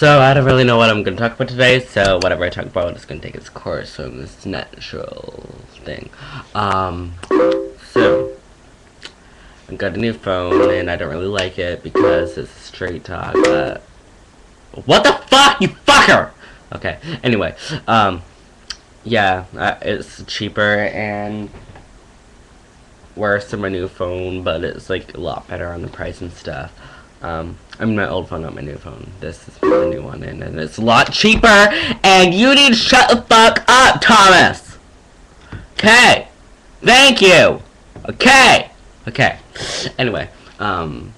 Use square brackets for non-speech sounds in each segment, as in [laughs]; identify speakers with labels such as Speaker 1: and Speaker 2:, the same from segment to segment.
Speaker 1: So I don't really know what I'm gonna talk about today, so whatever I talk about is gonna take its course from this natural thing. Um, so I got a new phone and I don't really like it because it's straight talk. But what the fuck, you fucker! Okay. Anyway, um, yeah, uh, it's cheaper and worse than my new phone, but it's like a lot better on the price and stuff. Um, I mean my old phone, not my new phone. This is my new one, and, and it's a lot cheaper. And you need to shut the fuck up, Thomas. Okay. Thank you. Okay. Okay. Anyway, um,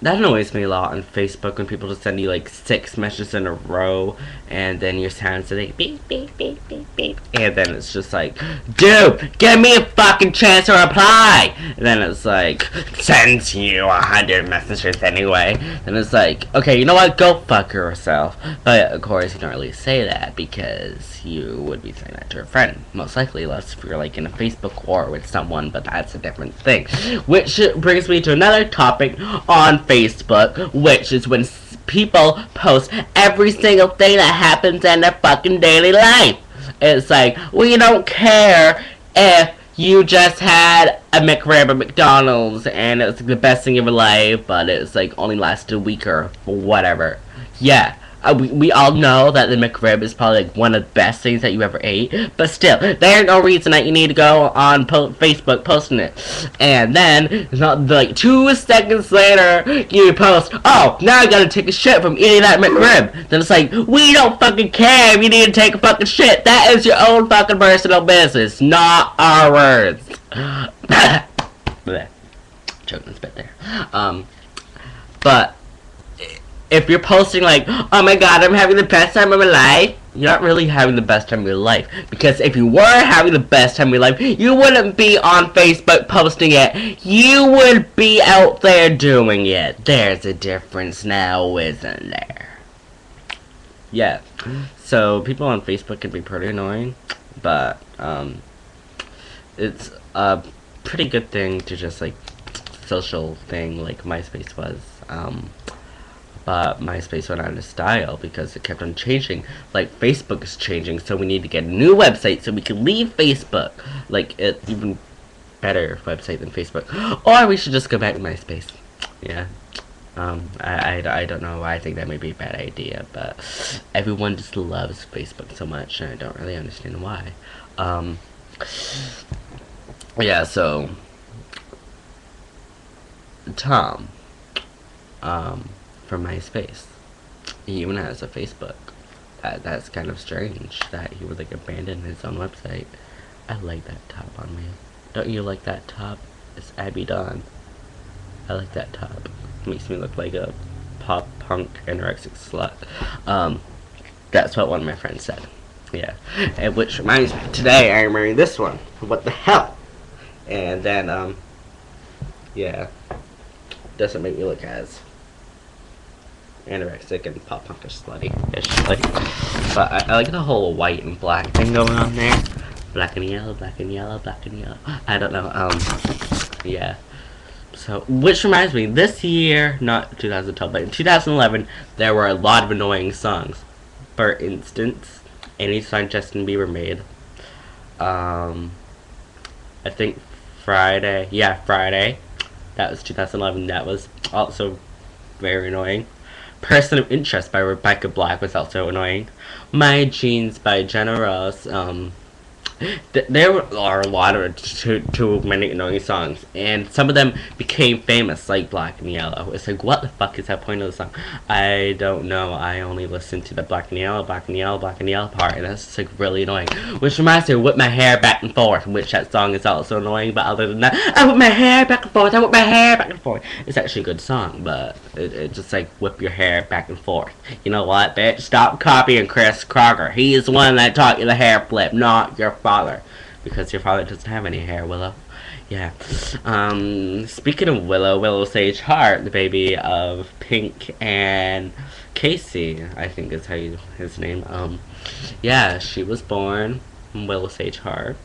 Speaker 1: that annoys me a lot on Facebook when people just send you like six messages in a row and then your sounds say like beep beep beep beep beep. And then it's just like dude give me a fucking chance to reply. And then it's like sends you a hundred messages anyway. And it's like okay you know what? Go fuck yourself. But of course you don't really say that because you would be saying that to a friend. Most likely unless if you're like in a Facebook war with someone but that's a different thing. Which brings me to another topic on Facebook, which is when people post every single thing that happens in their fucking daily life. It's like, we don't care if you just had a McRib at McDonald's and it it's the best thing of your life, but it's like only lasted a week or whatever. Yeah, uh, we, we all know that the McRib is probably like one of the best things that you ever ate, but still, there's no reason that you need to go on po Facebook posting it. And then, not like two seconds later, you post, oh, now I gotta take a shit from eating that McRib. Then it's like, we don't fucking care if you need to take a fucking shit. That is your own fucking personal business, not ours. Choking [laughs] spit there. Um, but if you're posting like, oh my god, I'm having the best time of my life, you're not really having the best time of your life. Because if you were having the best time of your life, you wouldn't be on Facebook posting it. You would be out there doing it. There's a difference now, isn't there? Yeah. So people on Facebook can be pretty annoying, but um, it's a pretty good thing to just like social thing like MySpace was. Um, but MySpace went out of style because it kept on changing. Like Facebook is changing, so we need to get a new website so we can leave Facebook. Like it even better website than Facebook. [gasps] Or we should just go back to MySpace. Yeah. Um, I, I, I don't know why I think that may be a bad idea, but everyone just loves Facebook so much, and I don't really understand why. Um, yeah, so, Tom, um, from MySpace. He even has a Facebook. That, that's kind of strange that he would like abandon his own website. I like that top on me. Don't you like that top? It's Abbey Dawn. I like that top. It makes me look like a pop punk anorexic slut. Um, that's what one of my friends said. Yeah. And which reminds me, today I am wearing this one. What the hell? And then, um, yeah. Doesn't make me look as anorexic and pop punk punkish slutty ish like but I, I, like the whole white and black thing going on there. Black and yellow black and yellow black and yellow. I don't know um yeah. So which reminds me this year not 2012 but in 2011 there were a lot of annoying songs. For instance any song Justin Bieber made. Um I think Friday yeah Friday. That was 2011 that was also very annoying Person of Interest by Rebecca Black was also annoying. My Jeans by Jenna Rose. Um, th there are a lot of too, too many annoying songs, and some of them became famous, like Black and Yellow. It's like, what the fuck is that point of the song? I don't know. I only listened to the Black and Yellow, Black and Yellow, Black and Yellow part, and that's like really annoying. Which reminds me of Whip My Hair Back and Forth, which that song is also annoying, but other than that, I whip my hair back and forth, I whip my hair back and forth. It's actually a good song, but it, it just like whip your hair back and forth. You know what, bitch? Stop copying Chris Crocker. He is the one that taught you the hair flip, not your father. Because your father doesn't have any hair, Willow. Yeah. Um, speaking of Willow, Willow Sage Hart, the baby of Pink and Casey, I think is how you, his name. Um, yeah, she was born Willow Sage Hart.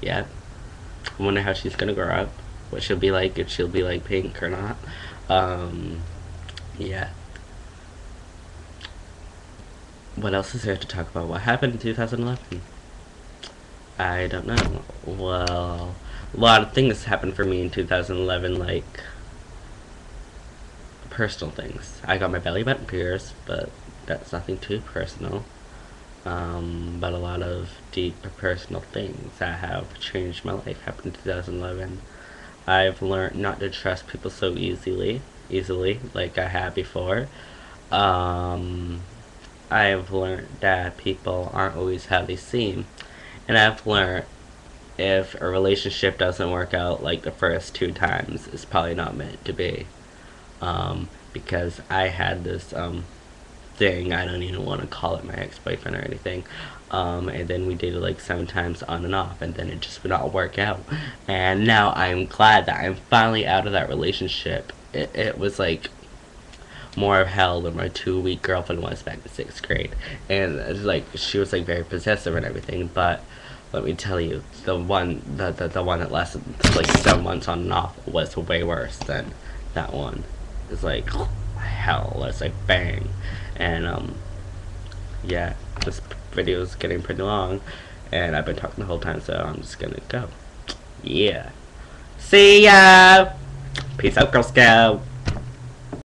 Speaker 1: Yeah. I wonder how she's gonna grow up. What she'll be like, if she'll be like Pink or not. Um, yeah. what else is there to talk about? What happened in 2011? I don't know. Well, a lot of things happened for me in 2011, like personal things. I got my belly button pierced, but that's nothing too personal. Um, but a lot of deep personal things that have changed my life happened in 2011. I've learned not to trust people so easily, easily like I had before. Um, I've learned that people aren't always how they seem, and I've learned if a relationship doesn't work out like the first two times, it's probably not meant to be. Um, because I had this um, thing, I don't even want to call it my ex-boyfriend or anything, um, and then we dated like seven times on and off, and then it just would not work out. And now I'm glad that I'm finally out of that relationship. It, it was like more of hell than my two week girlfriend was back in sixth grade. And like she was like very possessive and everything, but let me tell you, the one the, the, the one that lasted like seven months on and off was way worse than that one. It's like hell, it's like bang. And um yeah, this video is getting pretty long and I've been talking the whole time so I'm just gonna go. Yeah. See ya! Peace out, Girl Scout!